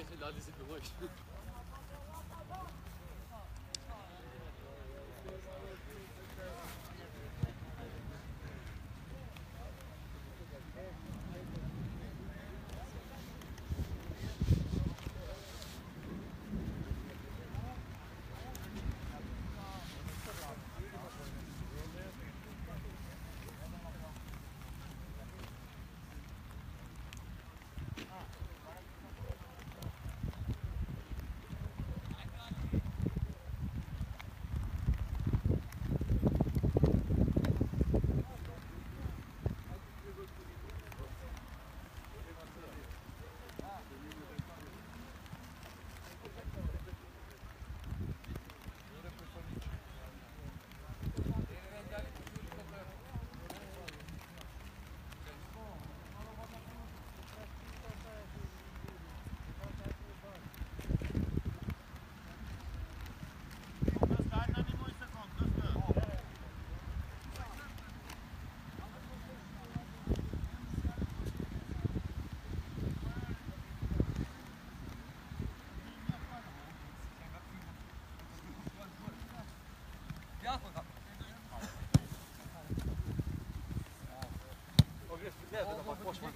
Bitte, Leute, sind beruhigt. Lehet, hogy a most van.